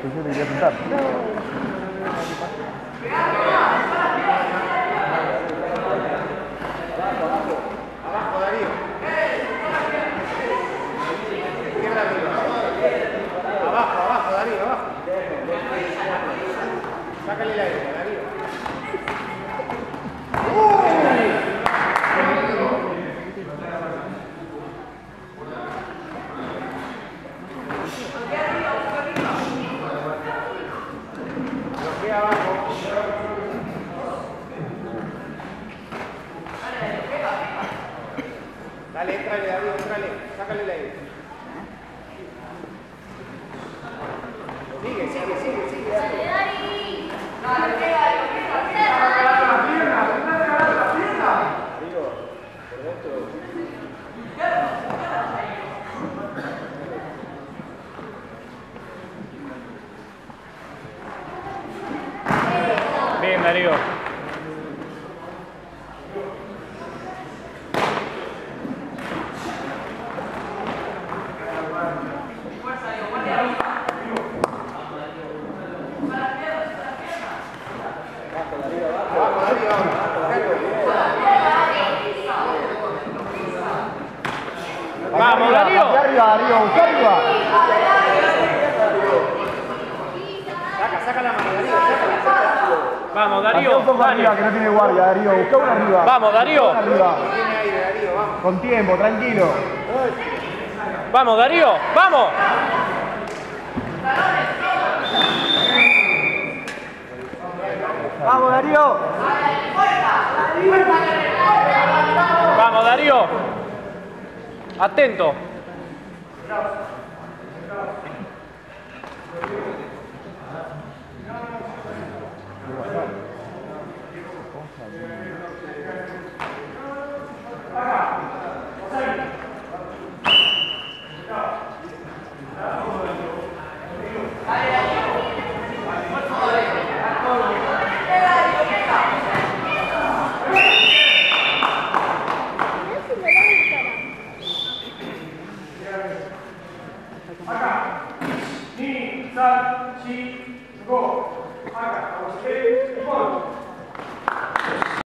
Que sentar. Arriba. Abajo, abajo, Darío, abajo. Sácale el Dale, entrale, Darío, entrale. Sácale el aire. Sigue, sigue, sigue, sigue. Por dentro. Bien, Darío. Vamos, Darío. Arriba, Darío, arriba. Saca, saca la mano, Darío. Vamos, Darío, un poco arriba, que no tiene guardia, Darío. Busca una arriba. Vamos, Darío. Arriba. Con tiempo, tranquilo. Vamos, Darío. Vamos. Vamos, Darío. Vamos, Darío. Atento. 3、4、5、赤、押して、ゴ。